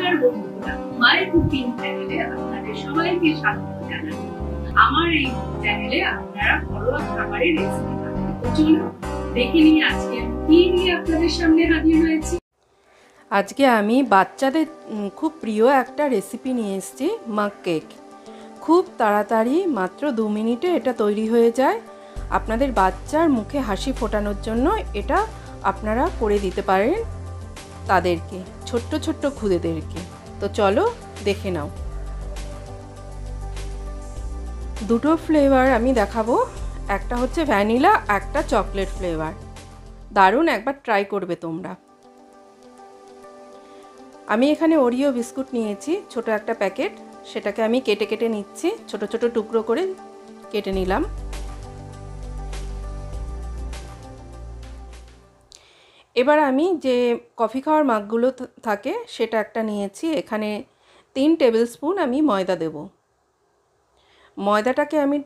নমস্কার বন্ধুরা, মায়ের কুকিং চ্যানেলে আপনাদের সবাইকে স্বাগত জানাই। আমার এই চ্যানেলে আপনারা ঘরোয়া খাবারের রেসিপি পাবেন চলুন, দেখে নিই আজকে কি নিয়ে আপনাদের সামনে হাজির হয়েছি। আজকে আমি বাচ্চাদের খুব প্রিয় একটা রেসিপি নিয়ে এসেছি মাক কেক। খুব তাড়াতাড়ি, মাত্র দু মিনিটে এটা তৈরি হয়ে যায়। আপনাদের বাচ্চার মুখে হাসি ফোটানোর জন্য এটা আপনারা করে দিতে পারেন। তাদেরকে, ছোট্ট ছোট্ট খুদেদেরকে। তো চলো, দেখে নাও। দুটো ফ্লেভার আমি দেখাবো। একটা হচ্ছে ভ্যানিলা একটা চকলেট ফ্লেভার দারুণ, একবার ট্রাই করবে তোমরা। আমি এখানে ওরিও বিস্কুট নিয়েছি, ছোট একটা প্যাকেট সেটাকে আমি কেটে কেটে নিচ্ছি, ছোট ছোট টুকরো করে কেটে নিলাম। এবার আমি যে কফি খাওয়ার মাগগুলো থাকে সেটা একটা নিয়েছি। এখানে তিন টেবিল স্পুন আমি ময়দা দেব। ময়দাটাকে আমি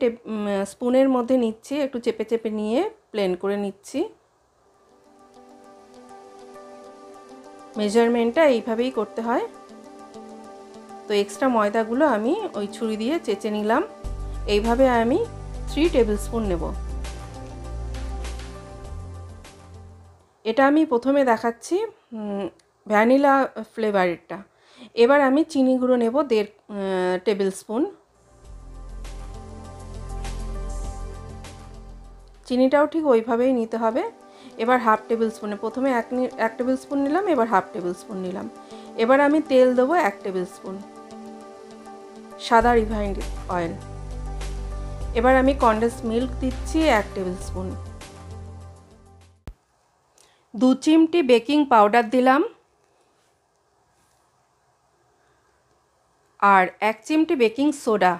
স্পুনের মধ্যে নিচ্ছি, একটু চেপে চেপে নিয়ে প্লেন করে নিচ্ছি। মেজারমেন্টটা এইভাবেই করতে হয়। তো এক্সট্রা ময়দাগুলো আমি ওই ছুরি দিয়ে চেঁচে নিলাম। এইভাবে আমি থ্রি টেবিল স্পুন নেব। এটা আমি প্রথমে দেখাচ্ছি ভ্যানিলা ফ্লেভারেরটা। এবার আমি চিনি গুঁড়ো নেব দেড় টেবিল স্পুন। চিনিটাও ঠিক ওইভাবেই নিতে হবে। এবার হাফ টেবিল স্পুনে, প্রথমে এক এক টেবিল স্পুন নিলাম, এবার হাফ টেবিল স্পুন নিলাম। এবার আমি তেল দেবো এক টেবিল স্পুন। সাদা রিফাইন্ড অয়েল। এবার আমি কন্ডেন্স মিল্ক দিচ্ছি এক টেবিল স্পুন। দু চিমটি বেকিং পাউডার দিলাম। আর এক চিমটি বেকিং সোডা।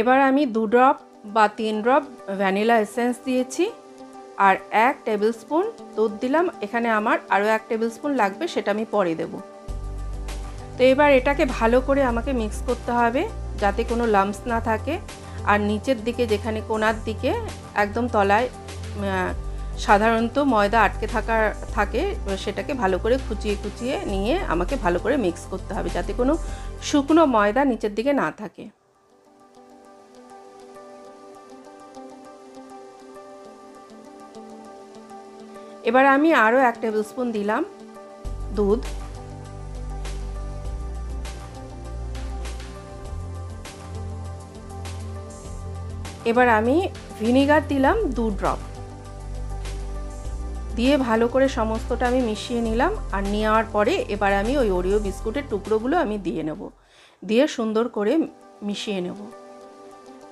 এবার আমি দু ড্রপ বা তিন ড্রপ ভ্যানিলা এসেন্স দিয়েছি। আর এক টেবিল স্পুন দুধ দিলাম। এখানে আমার আরও এক টেবিল স্পুন লাগবে, সেটা আমি পরে দেব। তো এবার এটাকে ভালো করে আমাকে মিক্স করতে হবে, যাতে কোনো লাম্পস না থাকে। আর নিচের দিকে যেখানে কোনার দিকে একদম তলায় সাধারণত ময়দা আটকে থাকার, থাকে, সেটাকে ভালো করে খুচিয়ে খুচিয়ে নিয়ে আমাকে ভালো করে মিক্স করতে হবে যাতে কোনো শুকনো ময়দা নিচের দিকে না থাকে। এবার আমি আরও এক টেবিল স্পুন দিলাম দুধ। এবার আমি ভিনিগার দিলাম দু ড্রপ দিয়ে ভালো করে সমস্তটা আমি মিশিয়ে নিলাম আর নেওয়ার পরে এবার আমি ওই ওরিও বিস্কুটের টুকরোগুলো আমি দিয়ে নেব। দিয়ে সুন্দর করে মিশিয়ে নেব।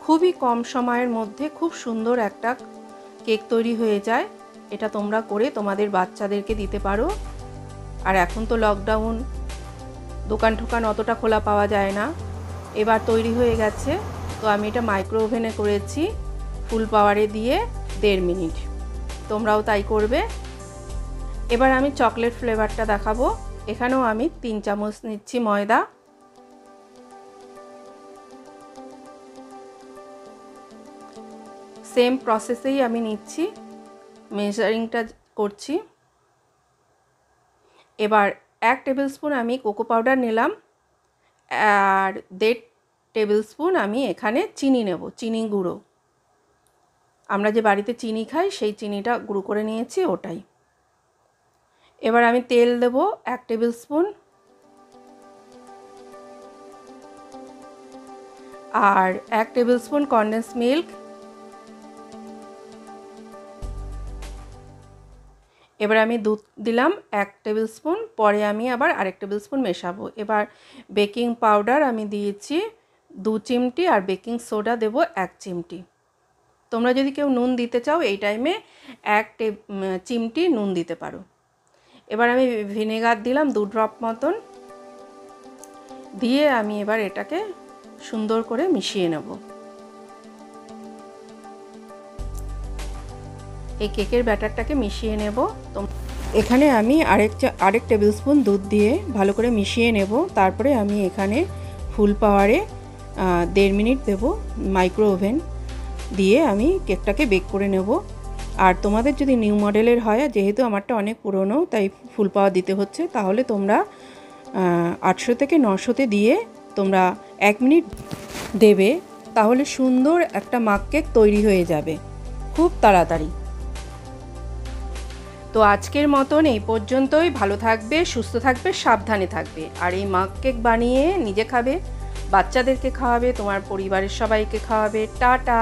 খুবই কম সময়ের মধ্যে খুব সুন্দর একটা কেক তৈরি হয়ে যায়। এটা তোমরা করে তোমাদের বাচ্চাদেরকে দিতে পারো। আর এখন তো লকডাউন, দোকান ঠোকান অতটা খোলা পাওয়া যায় না। এবার তৈরি হয়ে গেছে। তো আমি এটা মাইক্রো ওভেনে করেছি, ফুল পাওয়ারে দিয়ে দেড় মিনিট। তোমরাও তাই করবে। এবার আমি চকলেট ফ্লেভারটা দেখাবো। এখানেও আমি তিন চামচ নিচ্ছি ময়দা। সেম প্রসেসেই আমি নিচ্ছি। মেজারিংটা করছি। এবার এক টেবিল স্পুন আমি কোকো পাউডার নিলাম। আর দেড় টেবিল স্পুন আমি এখানে চিনি নেব চিনি গুঁড়ো। আমরা যে বাড়িতে চিনি খাই, সেই চিনিটা গুঁড়ো করে নিয়েছি ওটাই। এবার আমি তেল দেব এক টেবিল স্পুন। আর এক টেবিল স্পুন কন্ডেন্স মিল্ক। এবার আমি দুধ দিলাম এক টেবিল স্পুন, পরে আমি আবার আরেক টেবিল স্পুন মেশাবো। এবার বেকিং পাউডার আমি দিয়েছি দু চিমটি আর বেকিং সোডা দেব এক চিমটি। তোমরা যদি কেউ নুন দিতে চাও, এই টাইমে এক চিমটি নুন দিতে পারো। এবার আমি ভিনেগার দিলাম দু ড্রপ মতন। দিয়ে আমি এবার এটাকে সুন্দর করে মিশিয়ে নেব। এই কেকের ব্যাটারটাকে মিশিয়ে নেব। এখানে আমি আরেক আরেক টেবিল স্পুন দুধ দিয়ে ভালো করে মিশিয়ে নেব। তারপরে আমি এখানে ফুল পাওয়ারে দেড় মিনিট দেব মাইক্রো ওভেন দিয়ে আমি কেকটাকে বেক করে নেব। আর তোমাদের যদি নিউ মডেলের হয়, যেহেতু আমারটা অনেক পুরনো, তাই ফুল পাওয়া দিতে হচ্ছে, তাহলে তোমরা আটশো থেকে নশোতে দিয়ে তোমরা এক মিনিট দেবে, তাহলে সুন্দর একটা মাক কেক তৈরি হয়ে যাবে। খুব তাড়াতাড়ি। তো আজকের মতন এই পর্যন্তই। ভালো থাকবে, সুস্থ থাকবে, সাবধানে থাকবে। আর এই মাক কেক বানিয়ে নিজে খাবে, বাচ্চাদেরকে খাওয়াবে, তোমার পরিবারের সবাইকে খাওয়াবে। টাটা!